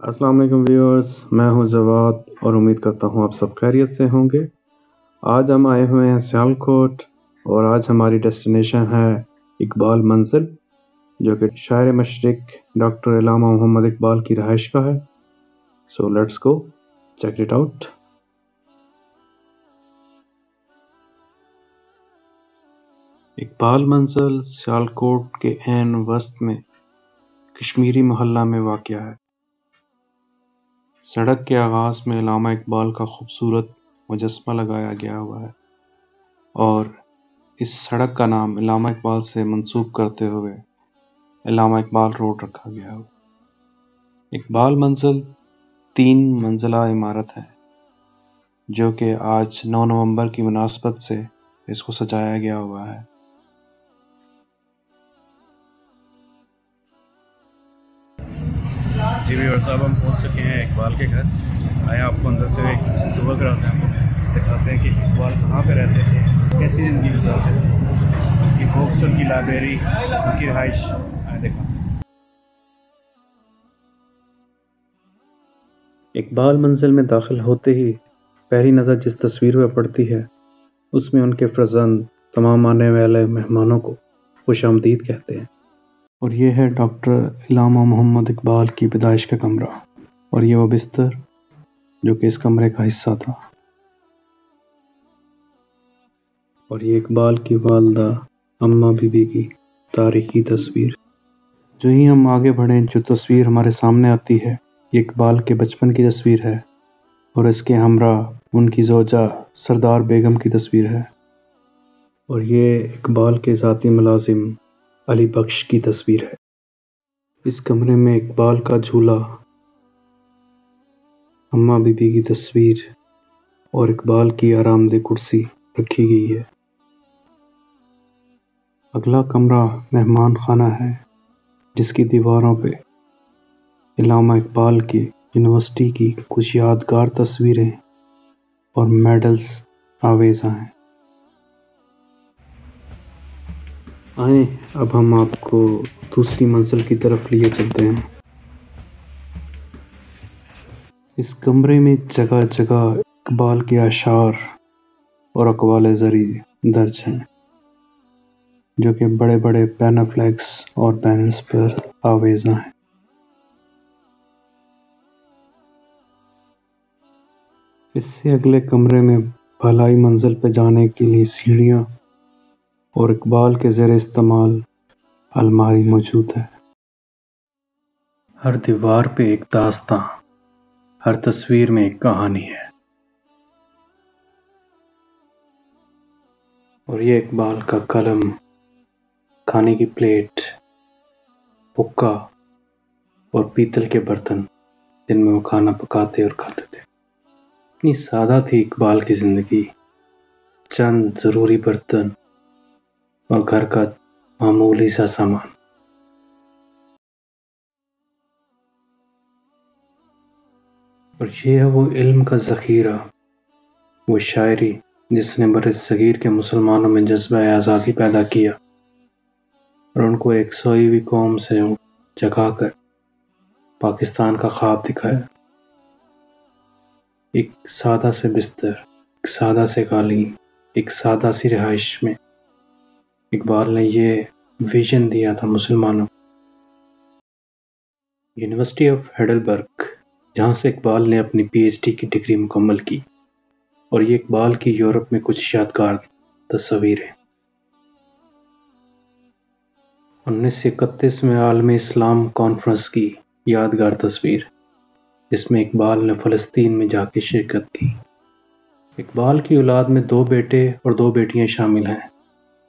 अस्सलाम वालेकुम व्यूअर्स, मैं हूँ जवाद और उम्मीद करता हूँ आप सब खैरियत से होंगे। आज हम आए हुए हैं सियालकोट और आज हमारी डेस्टिनेशन है इकबाल मंजिल, जो कि शायर मशरक डॉक्टर इलामा मोहम्मद इकबाल की रहाइश का है। So let's go check it out Iqbal Manzil Sialkot के एन वस्त में, कश्मीरी मोहल्ला में वाक़ है। सड़क के आगाज़ में इलामा इकबाल का खूबसूरत मुजस्मा लगाया गया हुआ है और इस सड़क का नाम इलामा इकबाल से मंसूब करते हुए इलामा इकबाल रोड रखा गया है। इकबाल मंजिल तीन मंजिला इमारत है, जो कि आज 9 नवंबर की मुनासबत से इसको सजाया गया हुआ है। जी और साहब, हम पहुँच चुके हैं इकबाल के घर। आए, आपको अंदर से एक दुआ कराते हैं। दिखाते हैं कि इकबाल कहाँ पे रहते थे कैसी ज़िंदगी गुजारते थे ये बुक्स उनकी लाइब्रेरी उनकी रहाइश। आए, देखा। इकबाल मंजिल में दाखिल होते ही पहली नज़र जिस तस्वीर पर पड़ती है, उसमें उनके फ्रजंद तमाम आने वाले मेहमानों को खुश आमदीद कहते हैं। और ये है डॉक्टर इलामा मोहम्मद इकबाल की पैदाइश का कमरा। और ये वो बिस्तर जो कि इस कमरे का हिस्सा था। और ये इकबाल की वालदा अम्मा बीबी की तारीखी तस्वीर। जो ही हम आगे बढ़ें, जो तस्वीर हमारे सामने आती है, ये इकबाल के बचपन की तस्वीर है। और इसके हमरा उनकी जोजा सरदार बेगम की तस्वीर है। और ये इकबाल के ज़ाती मुलाजिम अली बख्श की तस्वीर है। इस कमरे में इकबाल का झूला, अम्मा बीबी की तस्वीर और इकबाल की आरामदेह कुर्सी रखी गई है। अगला कमरा मेहमान खाना है, जिसकी दीवारों पे इलामा इकबाल की यूनिवर्सिटी की कुछ यादगार तस्वीरें और मेडल्स आवेजा हैं आए, अब हम आपको दूसरी मंजिल की तरफ़ लिए चलते हैं। इस कमरे में जगह जगह इकबाल के आशार और अकवाल जरी दर्ज हैं, जो कि बड़े बड़े पैनाफ्लैक्स और बैनर्स पर आवेजा हैं। इससे अगले कमरे में भलाई मंजिल पर जाने के लिए सीढ़ियाँ और इकबाल के ज़ेर इस्तेमाल अलमारी मौजूद है। हर दीवार पे एक दास्तां, हर तस्वीर में एक कहानी है। और ये इकबाल का कलम, खाने की प्लेट, हुक्का और पीतल के बर्तन, जिनमें वो खाना पकाते और खाते थे। इतनी सादा थी इकबाल की ज़िंदगी। चंद ज़रूरी बर्तन और घर का मामूली सा सामान। और ये है वो इल्म का ज़ख़ीरा, वो शायरी जिसने बर सग़ीर के मुसलमानों में जज्बा आज़ादी पैदा किया और उनको एक सोईवी कौम से जगा कर पाकिस्तान का ख्वाब दिखाया। एक सादा से बिस्तर, एक सादा से कालीन, एक सादा सी रिहाइश में इकबाल ने ये विजन दिया था मुसलमानों यूनिवर्सिटी ऑफ़ हेडलबर्ग जहाँ से इकबाल ने अपनी पीएचडी की डिग्री मुकम्मल की, और ये इकबाल की यूरोप में कुछ यादगार तस्वीरें उन्नीस सौ इकतीस में आलमी इस्लाम कॉन्फ्रेंस की यादगार तस्वीर, जिसमें इकबाल ने फ़लस्तीन में जाके शिरकत की। इकबाल की औलाद में दो बेटे और दो बेटियाँ शामिल हैं।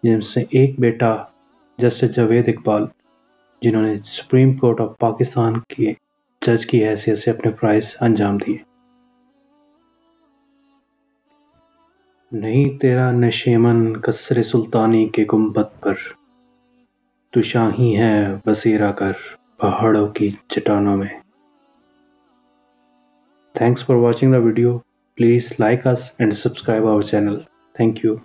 जिनसे एक बेटा जस्टिस जावेद इकबाल, जिन्होंने सुप्रीम कोर्ट ऑफ़ पाकिस्तान के जज की हैसियत से अपने फ़राइज़ अंजाम दिए। नहीं तेरा नशेमन कसर सुल्तानी के गुंबद पर, तू शाही है बसेरा कर पहाड़ों की चट्टानों में। Thanks for watching the video please like us and subscribe our channel thank you